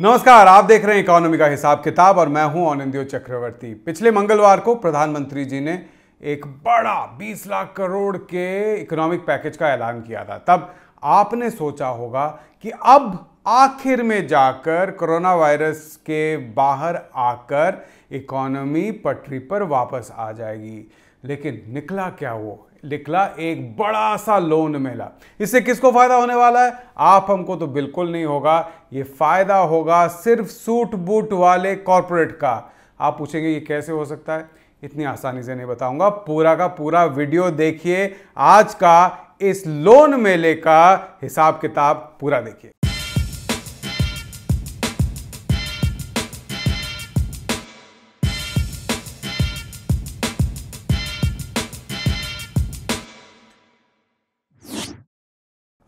नमस्कार, आप देख रहे हैं इकोनॉमी का हिसाब किताब और मैं हूँ आनंदियो चक्रवर्ती। पिछले मंगलवार को प्रधानमंत्री जी ने एक बड़ा 20 लाख करोड़ के इकोनॉमिक पैकेज का ऐलान किया था। तब आपने सोचा होगा कि अब आखिर में जाकर कोरोना वायरस के बाहर आकर इकोनॉमी पटरी पर वापस आ जाएगी। लेकिन निकला क्या वो? निकला एक बड़ा सा लोन मेला। इससे किसको फ़ायदा होने वाला है? आप हमको तो बिल्कुल नहीं होगा। ये फ़ायदा होगा सिर्फ़ सूट बूट वाले कॉरपोरेट का। आप पूछेंगे ये कैसे हो सकता है? इतनी आसानी से नहीं बताऊँगा। पूरा का पूरा वीडियो देखिए। आज का इस लोन मेले का हिसाब किताब पूरा देखिए।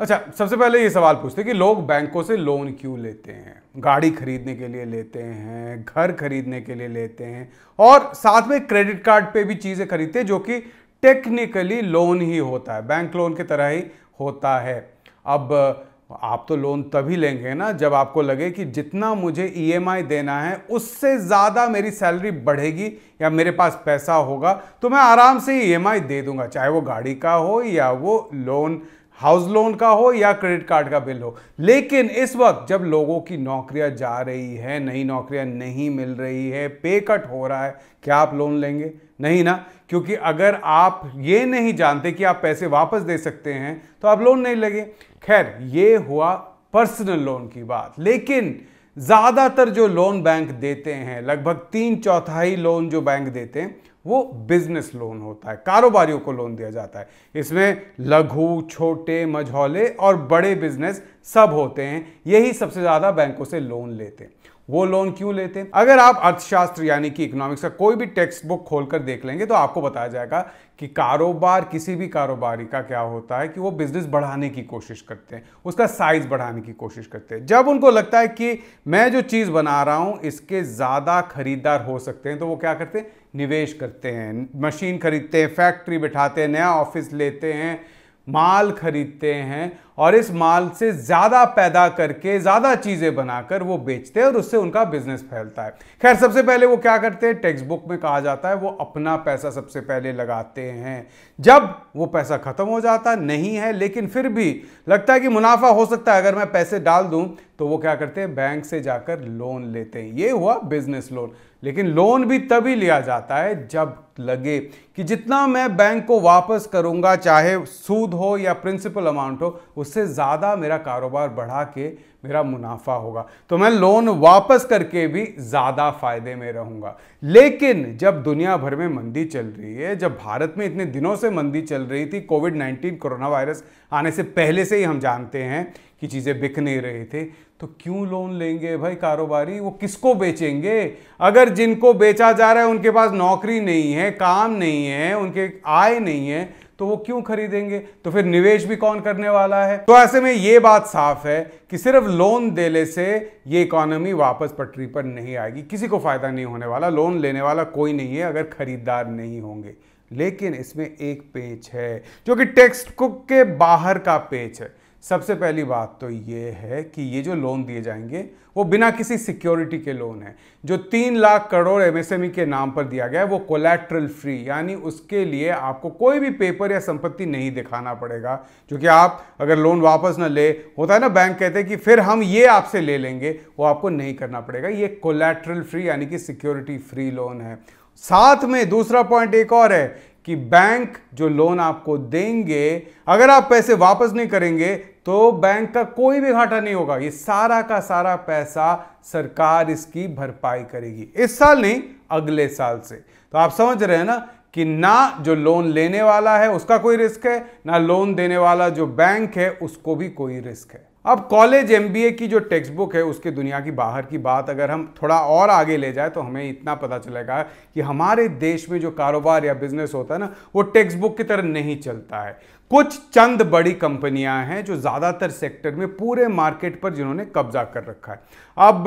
अच्छा सबसे पहले ये सवाल पूछते हैं कि लोग बैंकों से लोन क्यों लेते हैं? गाड़ी खरीदने के लिए लेते हैं, घर खरीदने के लिए लेते हैं, और साथ में क्रेडिट कार्ड पे भी चीज़ें खरीदते हैं जो कि टेक्निकली लोन ही होता है, बैंक लोन की तरह ही होता है। अब, आप तो लोन तभी लेंगे ना जब आपको लगे कि जितना मुझे ईएमआई देना है, उससे ज़्यादा मेरी सैलरी बढ़ेगी या मेरे पास पैसा होगा तो मैं आराम से ईएमआई दे दूँगा, चाहे वो गाड़ी का हो या वो लोन हाउस लोन का हो या क्रेडिट कार्ड का बिल हो। लेकिन इस वक्त जब लोगों की नौकरियाँ जा रही है, नई नौकरियाँ नहीं मिल रही है, पे कट हो रहा है, क्या आप लोन लेंगे? नहीं ना, क्योंकि अगर आप ये नहीं जानते कि आप पैसे वापस दे सकते हैं तो आप लोन नहीं लेंगे। खैर, ये हुआ पर्सनल लोन की बात। लेकिन ज़्यादातर जो लोन बैंक देते हैं, लगभग तीन चौथाई लोन जो बैंक देते हैं वो बिज़नेस लोन होता है, कारोबारियों को लोन दिया जाता है। इसमें लघु, छोटे, मझौले और बड़े बिज़नेस सब होते हैं। यही सबसे ज़्यादा बैंकों से लोन लेते हैं। वो लोन क्यों लेते हैं? अगर आप अर्थशास्त्र, यानी कि इकोनॉमिक्स का कोई भी टेक्स्ट बुक खोलकर देख लेंगे तो आपको बताया जाएगा कि कारोबार, किसी भी कारोबारी का क्या होता है कि वो बिज़नेस बढ़ाने की कोशिश करते हैं, उसका साइज़ बढ़ाने की कोशिश करते हैं। जब उनको लगता है कि मैं जो चीज़ बना रहा हूँ, इसके ज़्यादा खरीदार हो सकते हैं तो वो क्या करते हैं? निवेश करते हैं। मशीन खरीदते हैं फैक्ट्री बिठाते हैं, नया ऑफ़िस लेते हैं, माल खरीदते हैं और इस माल से ज़्यादा पैदा करके ज़्यादा चीज़ें बनाकर वो बेचते हैं और उससे उनका बिज़नेस फैलता है। खैर, सबसे पहले वो क्या करते हैं? टेक्स्ट बुक में कहा जाता है, वो अपना पैसा सबसे पहले लगाते हैं। जब वो पैसा ख़त्म हो जाता, नहीं है, लेकिन फिर भी लगता है कि मुनाफा हो सकता है। अगर मैं पैसे डाल दूँ तो वो क्या करते हैं? बैंक से जाकर लोन लेते हैं। ये हुआ बिज़नेस लोन लेकिन लोन भी तभी लिया जाता है जब लगे कि जितना मैं बैंक को वापस करूँगा, चाहे सूद हो या प्रिंसिपल अमाउंट हो उससे ज़्यादा मेरा कारोबार बढ़ा के मेरा मुनाफा होगा। तो मैं लोन वापस करके भी ज़्यादा फ़ायदे में रहूँगा। लेकिन जब दुनिया भर में मंदी चल रही है, जब भारत में इतने दिनों से मंदी चल रही थी, कोविड 19 कोरोना वायरस आने से पहले से ही हम जानते हैं कि चीज़ें बिक नहीं रही थी तो क्यों लोन लेंगे भाई कारोबारी? वो किसको बेचेंगे? अगर जिनको बेचा जा रहा है, उनके पास नौकरी नहीं है, काम नहीं है, उनके आय नहीं है तो वो क्यों खरीदेंगे? तो फिर निवेश भी कौन करने वाला है? तो ऐसे में ये बात साफ़ है कि सिर्फ़ लोन देने से ये इकोनॉमी वापस पटरी पर नहीं आएगी। किसी को फ़ायदा नहीं होने वाला, लोन लेने वाला कोई नहीं है अगर खरीदार नहीं होंगे। लेकिन इसमें एक पेच है, जो कि टेक्स्ट बुक के बाहर का पेच है। सबसे पहली बात तो ये है कि ये जो लोन दिए जाएँगे, वो बिना किसी सिक्योरिटी के लोन है। जो तीन लाख करोड़ एमएसएमई के नाम पर दिया गया है, वो कोलेट्रल फ्री यानी उसके लिए आपको कोई भी पेपर या संपत्ति नहीं दिखाना पड़ेगा। जो कि आप अगर लोन वापस ना ले, होता है ना बैंक कहते हैं कि फिर हम ये आपसे ले लेंगे, वो आपको नहीं करना पड़ेगा। ये कोलेट्रल फ्री यानी कि सिक्योरिटी फ्री लोन है। साथ में दूसरा पॉइंट एक और है कि बैंक जो लोन आपको देंगे, अगर आप पैसे वापस नहीं करेंगे तो बैंक का कोई भी घाटा नहीं होगा। ये सारा का सारा पैसा सरकार इसकी भरपाई करेगी। इस साल नहीं, अगले साल से। तो आप समझ रहे हैं ना कि ना जो लोन लेने वाला है, उसका कोई रिस्क है, ना लोन देने वाला जो बैंक है, उसको भी कोई रिस्क है। अब कॉलेज एमबीए की जो टेक्स्ट बुक है, उसके दुनिया की बाहर की बात, अगर हम थोड़ा और आगे ले जाए तो हमें इतना पता चलेगा कि हमारे देश में जो कारोबार या बिज़नेस होता है ना, वो टेक्स्ट बुक की तरह नहीं चलता है। कुछ चंद बड़ी कंपनियाँ हैं जो ज़्यादातर सेक्टर में पूरे मार्केट पर जिन्होंने कब्जा कर रखा है। अब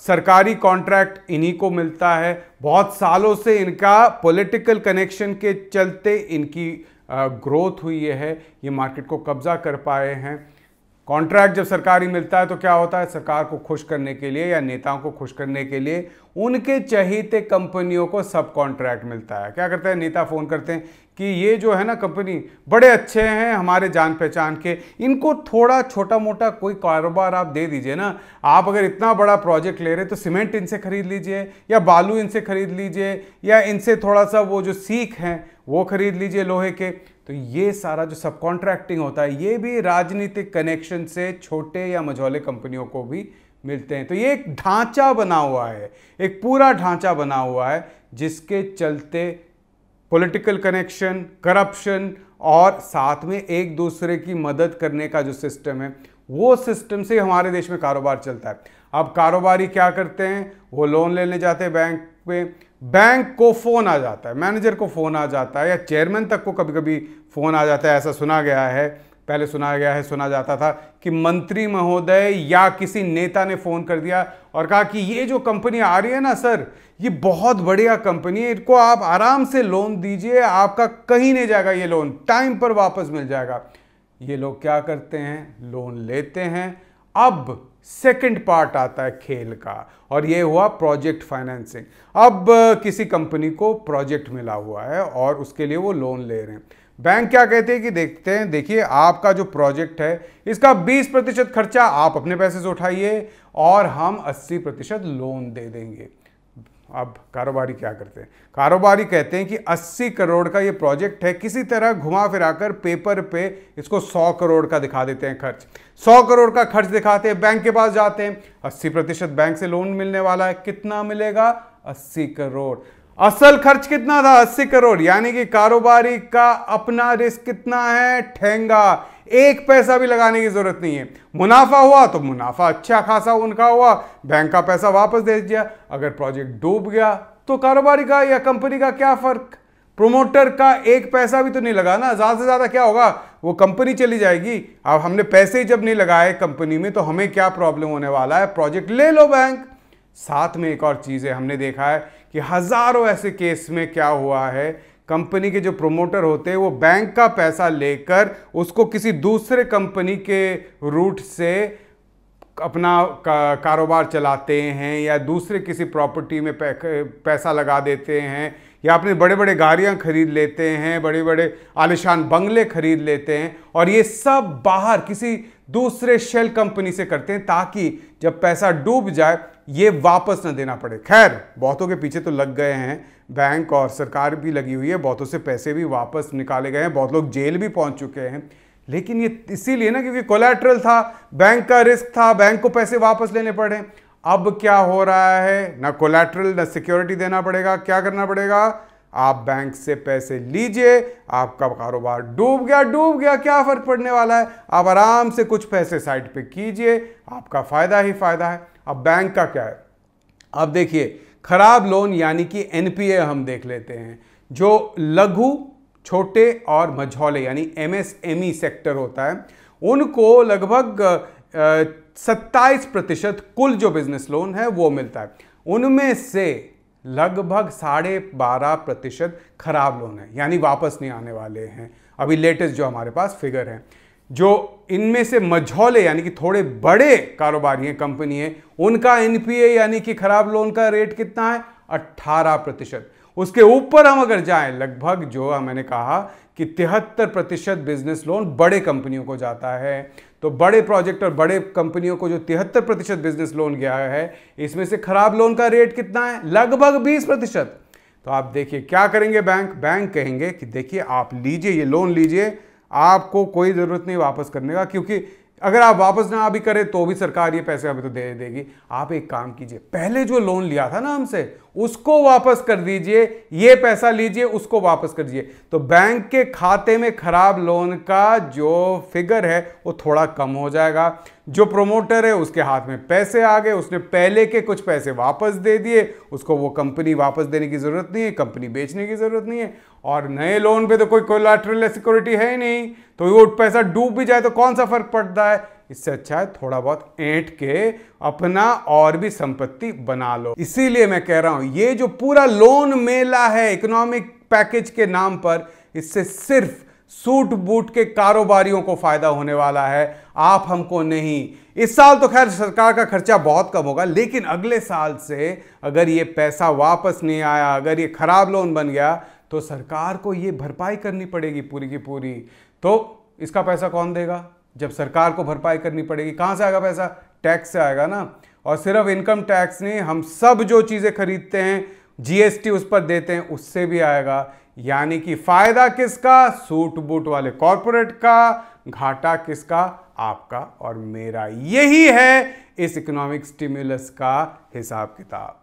सरकारी कॉन्ट्रैक्ट इन्हीं को मिलता है। बहुत सालों से इनका पॉलिटिकल कनेक्शन के चलते इनकी ग्रोथ हुई है। ये मार्केट को कब्जा कर पाए हैं। कॉन्ट्रैक्ट जब सरकारी मिलता है तो क्या होता है? सरकार को खुश करने के लिए या नेताओं को खुश करने के लिए उनके चहीते कंपनियों को सब कॉन्ट्रैक्ट मिलता है। क्या करते हैं? नेता फ़ोन करते हैं कि ये जो है ना कंपनी, बड़े अच्छे हैं हमारे जान पहचान के, इनको थोड़ा छोटा मोटा कोई कारोबार आप दे दीजिए ना। आप अगर इतना बड़ा प्रोजेक्ट ले रहे तो सीमेंट इनसे खरीद लीजिए या बालू इनसे खरीद लीजिए या इनसे थोड़ा सा वो जो सीख हैं, वो खरीद लीजिए लोहे के। तो ये सारा जो सब कॉन्ट्रैक्टिंग होता है, ये भी राजनीतिक कनेक्शन से छोटे या मझौले कंपनियों को भी मिलते हैं। तो ये एक ढांचा बना हुआ है, एक पूरा ढांचा बना हुआ है, जिसके चलते पॉलिटिकल कनेक्शन करप्शन और साथ में एक दूसरे की मदद करने का जो सिस्टम है, वो सिस्टम से हमारे देश में कारोबार चलता है। अब कारोबारी क्या करते हैं? वो लोन लेने जाते हैं बैंक पे बैंक को फ़ोन आ जाता है मैनेजर को फ़ोन आ जाता है या चेयरमैन तक को कभी कभी फ़ोन आ जाता है, ऐसा सुना गया है। पहले सुना गया है, सुना जाता था कि मंत्री महोदय या किसी नेता ने फ़ोन कर दिया और कहा कि ये जो कंपनी आ रही है ना सर, ये बहुत बढ़िया कंपनी है, इनको आप आराम से लोन दीजिए, आपका कहीं नहीं जाएगा ये लोन टाइम पर वापस मिल जाएगा। ये लोग क्या करते हैं? लोन लेते हैं। अब सेकंड पार्ट आता है खेल का, और ये हुआ प्रोजेक्ट फाइनेंसिंग। अब किसी कंपनी को प्रोजेक्ट मिला हुआ है और उसके लिए वो लोन ले रहे हैं। बैंक क्या कहते हैं कि देखते हैं, देखिए, आपका जो प्रोजेक्ट है, इसका 20 प्रतिशत खर्चा आप अपने पैसे से उठाइए और हम 80 प्रतिशत लोन दे देंगे। अब कारोबारी क्या करते हैं? कारोबारी कहते हैं कि 80 करोड़ का ये प्रोजेक्ट है, किसी तरह घुमा फिराकर पेपर पे इसको 100 करोड़ का दिखा देते हैं खर्च। 100 करोड़ का खर्च दिखाते हैं, बैंक के पास जाते हैं 80 प्रतिशत बैंक से लोन मिलने वाला है, कितना मिलेगा? 80 करोड़। असल खर्च कितना था? 80 करोड़। यानी कि कारोबारी का अपना रिस्क कितना है? ठेंगा। एक पैसा भी लगाने की ज़रूरत नहीं है। मुनाफा हुआ तो मुनाफा अच्छा खासा उनका हुआ। बैंक का पैसा वापस दे दिया। अगर प्रोजेक्ट डूब गया तो कारोबारी का या कंपनी का क्या फ़र्क? प्रोमोटर का एक पैसा भी तो नहीं लगा ना। ज़्यादा से ज़्यादा क्या होगा? वो कंपनी चली जाएगी। अब हमने पैसे जब नहीं लगाए कंपनी में तो हमें क्या प्रॉब्लम होने वाला है? प्रोजेक्ट ले लो बैंक। साथ में एक और चीज़ है, हमने देखा है कि हज़ारों ऐसे केस में क्या हुआ है कंपनी के जो प्रोमोटर होते हैं, वो बैंक का पैसा लेकर उसको किसी दूसरे कंपनी के रूट से अपना कारोबार चलाते हैं या दूसरे किसी प्रॉपर्टी में पैसा लगा देते हैं या अपने बड़े बड़े गाड़ियाँ खरीद लेते हैं बड़े बड़े आलिशान बंगले खरीद लेते हैं और ये सब बाहर किसी दूसरे शेल कंपनी से करते हैं ताकि जब पैसा डूब जाए, ये वापस न देना पड़े। खैर, बहुतों के पीछे तो लग गए हैं बैंक और सरकार भी लगी हुई है। बहुतों से पैसे भी वापस निकाले गए हैं। बहुत लोग जेल भी पहुँच चुके हैं। लेकिन ये इसीलिए ना क्योंकि कोलेट्रल था, बैंक का रिस्क था, बैंक को पैसे वापस लेने पड़े। अब क्या हो रहा है? ना कोलेट्रल ना सिक्योरिटी देना पड़ेगा। क्या करना पड़ेगा? आप बैंक से पैसे लीजिए, आपका कारोबार डूब गया डूब गया। क्या फ़र्क पड़ने वाला है? आप आराम से कुछ पैसे साइड पे कीजिए, आपका फ़ायदा ही फ़ायदा है। अब बैंक का क्या है? अब देखिए खराब लोन यानी कि एनपीए हम देख लेते हैं, जो लघु, छोटे और मझौले यानी एमएसएमई सेक्टर होता है, उनको लगभग सत्ताईस प्रतिशत कुल जो बिज़नेस लोन है वो मिलता है। उनमें से लगभग साढ़े बारह प्रतिशत खराब लोन है, यानी वापस नहीं आने वाले हैं। अभी लेटेस्ट जो हमारे पास फिगर है, जो इनमें से मझौले, यानी कि थोड़े बड़े कारोबारी हैं, कंपनी है, उनका एनपीए यानी कि खराब लोन का रेट कितना है? 18 प्रतिशत। उसके ऊपर हम अगर जाएँ, लगभग जो मैंने कहा कि तिहत्तर प्रतिशत बिज़नेस लोन बड़े कंपनियों को जाता है। तो बड़े प्रोजेक्ट और बड़े कंपनियों को जो तिहत्तर प्रतिशत बिज़नेस लोन गया है, इसमें से खराब लोन का रेट कितना है? लगभग बीस प्रतिशत। तो आप देखिए, क्या करेंगे बैंक? बैंक कहेंगे कि, देखिए, आप लीजिए, ये लोन लीजिए आपको कोई ज़रूरत नहीं वापस करने का, क्योंकि अगर आप वापस ना अभी करें तो भी सरकार ये पैसे अभी तो दे देगी। आप एक काम कीजिए, पहले जो लोन लिया था ना हमसे उसको वापस कर दीजिए, ये पैसा लीजिए, उसको वापस कर दीजिए। तो बैंक के खाते में खराब लोन का जो फिगर है, वो थोड़ा कम हो जाएगा। जो प्रोमोटर है, उसके हाथ में पैसे आ गए, उसने पहले के कुछ पैसे वापस दे दिए, उसको वो कंपनी वापस देने की ज़रूरत नहीं है, कंपनी बेचने की ज़रूरत नहीं है। और नए लोन पे तो कोई कोलाट्रल सिक्योरिटी है ही नहीं। तो वो पैसा डूब भी जाए तो कौन सा फ़र्क पड़ता है? इससे अच्छा है थोड़ा बहुत ऐंठ के अपना और भी संपत्ति बना लो। इसीलिए मैं कह रहा हूँ, ये जो पूरा लोन मेला है इकोनॉमिक पैकेज के नाम पर, इससे सिर्फ़ सूट बूट के कारोबारियों को फ़ायदा होने वाला है, आप हमको नहीं। इस साल तो खैर सरकार का खर्चा बहुत कम होगा, लेकिन अगले साल से अगर ये पैसा वापस नहीं आया, अगर ये खराब लोन बन गया तो सरकार को ये भरपाई करनी पड़ेगी पूरी की पूरी। तो इसका पैसा कौन देगा? जब सरकार को भरपाई करनी पड़ेगी। कहाँ से आएगा पैसा? टैक्स से आएगा ना। और सिर्फ़ इनकम टैक्स नहीं, हम सब जो चीज़ें खरीदते हैं जीएसटी उस पर देते हैं, उससे भी आएगा। यानी कि फ़ायदा किसका? सूट बूट वाले कॉरपोरेट का, घाटा किसका? आपका। और मेरा यही है इस इकोनॉमिक स्टिमुलस का हिसाब किताब।